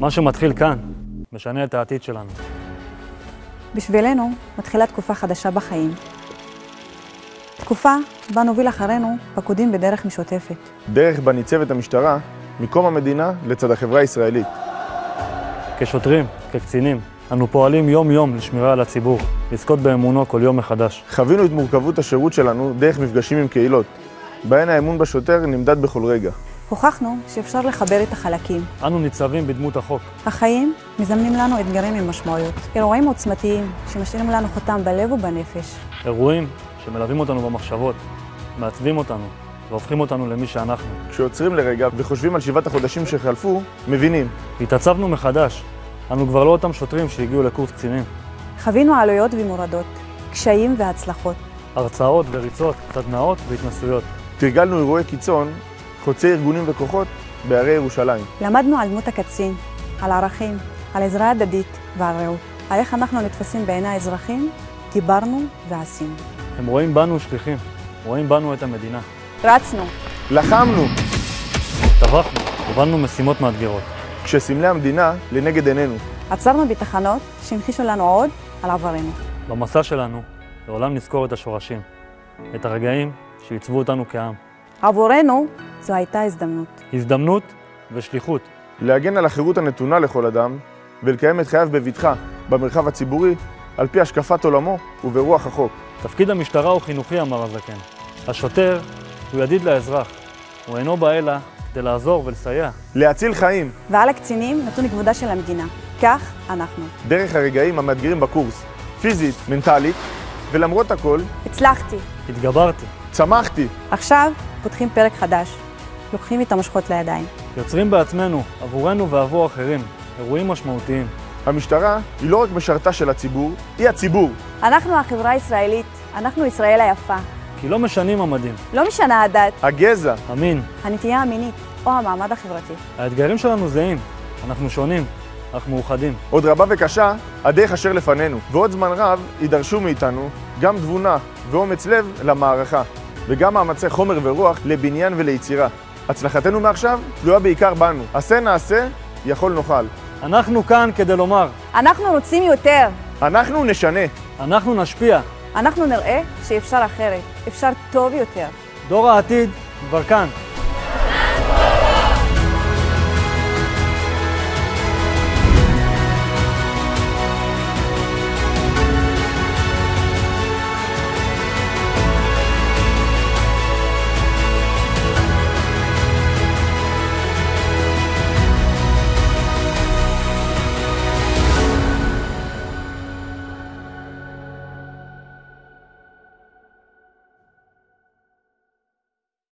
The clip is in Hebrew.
מה שמתחיל כאן, משנה את העתיד שלנו. בשבילנו מתחילה תקופה חדשה בחיים. תקופה בה נוביל אחרינו פקודים בדרך משותפת. דרך בה ניצבת המשטרה מקום המדינה לצד החברה הישראלית. כשוטרים, כקצינים, אנו פועלים יום-יום לשמירה על הציבור, לזכות באמונו כל יום מחדש. חווינו את מורכבות השירות שלנו דרך מפגשים עם קהילות, בהן האמון בשוטר נמדד בכל רגע. הוכחנו שאפשר לחבר את החלקים. אנו ניצבים בדמות החוק. החיים מזמנים לנו אתגרים עם משמעויות. אירועים עוצמתיים שמשאירים לנו חותם בלב ובנפש. אירועים שמלווים אותנו במחשבות, מעצבים אותנו והופכים אותנו למי שאנחנו. כשעוצרים לרגע וחושבים על שבעת החודשים שחלפו, מבינים. התעצבנו מחדש. אנו כבר לא אותם שוטרים שהגיעו לקורס קצינים. חווינו עלויות ומורדות, קשיים והצלחות. הרצאות וריצות, סדנאות והתנסויות. תרגלנו אירועי קיצון, חוצי ארגונים וכוחות, בהרי ירושלים. למדנו על דמות הקצין, על ערכים, על עזרה הדדית ועל רעות. על איך אנחנו נתפסים בעיני האזרחים, דיברנו ועשינו. הם רואים בנו שליחים, רואים בנו את המדינה. רצנו, לחמנו! טבחנו, הובלנו משימות מאתגרות. כשסמלי המדינה לנגד עינינו. עצרנו בתחנות שהמחישו לנו עוד על עברנו. במסע שלנו, לעולם נזכור את השורשים, את הרגעים שעיצבו אותנו כעם. עבורנו זו הייתה הזדמנות. הזדמנות ושליחות. להגן על החירות הנתונה לכל אדם, ולקיים את חייו בבטחה במרחב הציבורי, על פי השקפת עולמו וברוח החוק. תפקיד המשטרה הוא חינוכי, אמר הזקן. השוטר הוא ידיד לאזרח, הוא אינו בא אלא כדי לעזור ולסייע. להציל חיים, ועל הקצינים נתון כבודה של המדינה. כך אנחנו. דרך הרגעים המאתגרים בקורס, פיזית, מנטלית, ולמרות הכל, הצלחתי. התגברתי, צמחתי. עכשיו פותחים פרק חדש. לוקחים את המושכות לידיים. יוצרים בעצמנו, עבורנו ועבור אחרים, אירועים משמעותיים. המשטרה היא לא רק משרתה של הציבור, היא הציבור. אנחנו החברה הישראלית, אנחנו ישראל היפה. כי לא משנים המדים, לא משנה הדת, הגזע, המין. הנטייה המינית או המעמד החברתי. האתגרים שלנו זהים, אנחנו שונים, אך מאוחדים. עוד רבה וקשה, הדרך אשר לפנינו, ועוד זמן רב יידרשו מאיתנו גם תבונה ואומץ לב למערכה, וגם מאמצי חומר ורוח לבניין וליצירה. הצלחתנו מעכשיו תלויה בעיקר בנו. עשה נעשה, יכול נאכל. אנחנו כאן כדי לומר, אנחנו רוצים יותר. אנחנו נשנה. אנחנו נשפיע. אנחנו נראה שאפשר אחרת, אפשר טוב יותר. דור העתיד כבר כאן.